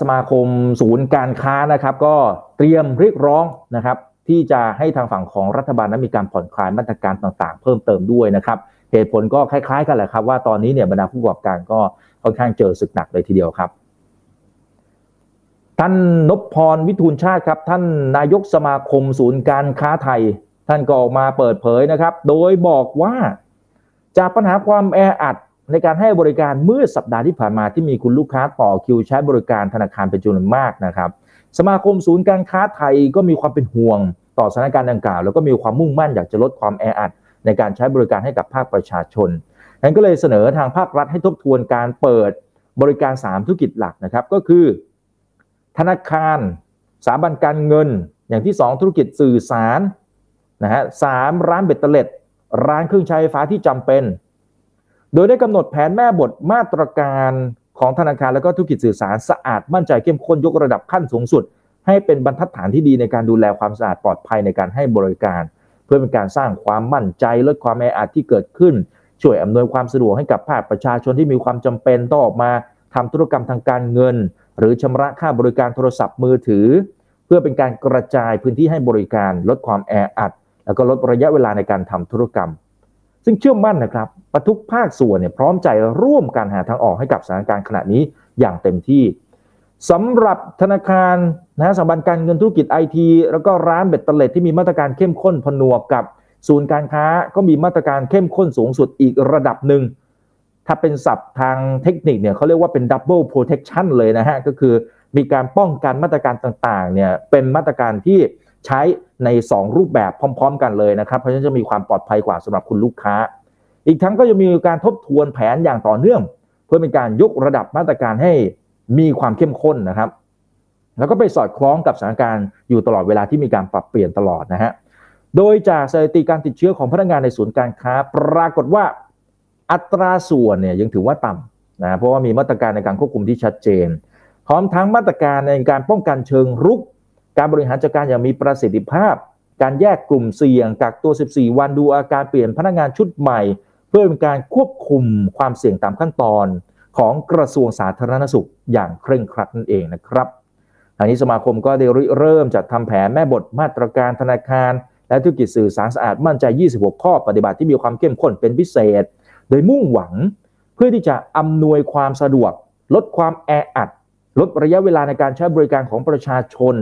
สมาคมศูนย์การค้านะครับ ก็เตรียมเรียกร้องนะครับ ที่จะให้ทางฝั่งของรัฐบาลนั้นมีการผ่อนคลายมาตรการต่างๆ เพิ่มเติมด้วยนะครับเหตุผลก็คล้ายๆ กันแหละครับว่าตอนนี้เนี่ยบรรดาผู้ประกอบการก็ค่อนข้างเจอศึกหนักเลยทีเดียวครับท่านนพพรวิทูลชาติครับ ท่านนายกสมาคมศูนย์การค้าไทย ท่านก็ออกมาเปิดเผยนะครับ โดยบอกว่า จากปัญหาความแออัด ในการให้บริการเมื่อสัปดาห์ที่ผ่านมาที่มีคุณลูกค้าต่อคิวใช้บริการธนาคารเป็นจำนวนมากนะครับ สมาคมศูนย์การค้าไทยก็มีความเป็นห่วงต่อสถานการณ์ดังกล่าว แล้วก็มีความมุ่งมั่นอยากจะลดความแออัดในการใช้บริการให้กับภาคประชาชนนั้นก็เลยเสนอทางภาครัฐให้ทบทวนการเปิดบริการ 3 ธุรกิจหลักนะครับ ก็คือ ธนาคาร สถาบันการเงิน อย่างที่ 2 ธุรกิจสื่อสารนะฮะสามร้านเบ็ดเตล็ด ร้านเครื่องใช้ไฟฟ้าที่จำเป็น โดยได้กำหนดแผนแม่บทมาตรการของธนาคารและก็ธุรกิจสื่อสารสะอาดมั่นใจเข้มข้นยกระดับขั้นสูงสุด ให้เป็นบรรทัดฐานที่ดีในการดูแลความสะอาดปลอดภัยในการให้บริการ เพื่อเป็นการสร้างความมั่นใจลดความแออัดที่เกิดขึ้น ช่วยอำนวยความสะดวกให้กับภาคประชาชนที่มีความจำเป็นต้องออกมาทำธุรกรรมทางการเงิน หรือชำระค่าบริการโทรศัพท์มือถือ เพื่อเป็นการกระจายพื้นที่ให้บริการลดความแออัด แล้วก็ลดระยะเวลาในการทำธุรกรรม ซึ่งเชื่อมั่นนะครับประทุกภาคส่วนเนี่ยพร้อมใจร่วมการหาทางออกให้กับสถานการณ์ขณะนี้อย่างเต็มที่สำหรับธนาคารนะสถาบันการเงินธุรกิจไอทีแล้วก็ร้านเบ็ดเตล็ดที่มีมาตรการเข้มข้นผนวกกับศูนย์การค้าก็มีมาตรการเข้มข้นสูงสุดอีกระดับหนึ่ง ถ้าเป็นศัพท์ทางเทคนิคเนี่ยเขาเรียกว่าเป็น double protection เลยนะฮะ ก็คือมีการป้องกันมาตรการต่างๆเนี่ยเป็นมาตรการที่ ใช้ใน 2 รูปแบบพร้อม ๆ กันเลยนะครับ เพราะฉะนั้นจะมีความปลอดภัยกว่าสำหรับคุณลูกค้า อีกทั้งก็จะมีการทบทวนแผนอย่างต่อเนื่อง เพื่อเป็นการยกระดับมาตรการให้มีความเข้มข้นนะครับ แล้วก็ไปสอดคล้องกับสถานการณ์อยู่ตลอดเวลาที่มีการปรับเปลี่ยนตลอดนะฮะโดยจากสถิติการติดเชื้อของพนักงานในศูนย์การค้า ปรากฏว่าอัตราส่วนเนี่ยยังถือว่าต่ำนะเพราะว่ามีมาตรการในการควบคุมที่ชัดเจนพร้อมทั้งมาตรการในการป้องกันเชิงรุก การบริหารจัดการอย่างมีประสิทธิภาพ การแยกกลุ่มเสี่ยงกักตัว 14 วันดูอาการเปลี่ยนพนักงานชุดใหม่ เพื่อเป็นการควบคุมความเสี่ยงตามขั้นตอนของกระทรวงสาธารณสุขอย่างเคร่งครัดนั่นเองนะครับทางนี้สมาคมก็ได้เริ่มจัดทำแผนแม่บทมาตรการธนาคาร และธุรกิจสื่อสารสะอาดมั่นใจ 26 ข้อปฏิบัติที่มีความเข้มข้นเป็นพิเศษ โดยมุ่งหวัง เพื่อที่จะอำนวยความสะดวก ลดความแออัด ลดระยะเวลาในการใช้บริการของประชาชน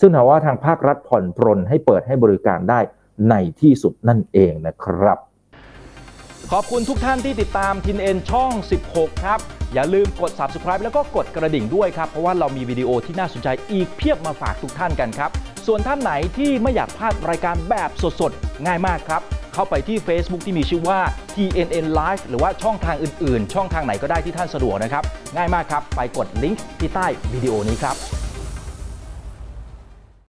ซึ่งถามว่าทางภาครัฐผ่อนปรนให้เปิดให้บริการได้ในที่สุดนั่นเองนะครับ ขอบคุณทุกท่านที่ติดตามทินเอ็นช่อง 16 ครับ อย่าลืมกด subscribe แล้วก็กดกระดิ่งด้วยครับ เพราะว่าเรามีวิดีโอที่น่าสนใจอีกเพียบมาฝากทุกท่านกันครับ ส่วนท่านไหนที่ไม่อยากพลาดรายการแบบสดๆ ง่ายมากครับ เข้าไปที่ Facebook ที่มีชื่อว่า TNN Live หรือว่าช่องทางอื่นๆ ช่องทางไหนก็ได้ที่ท่านสะดวกนะครับ ง่ายมากครับ ไปกดลิงก์ที่ใต้วิดีโอนี้ครับ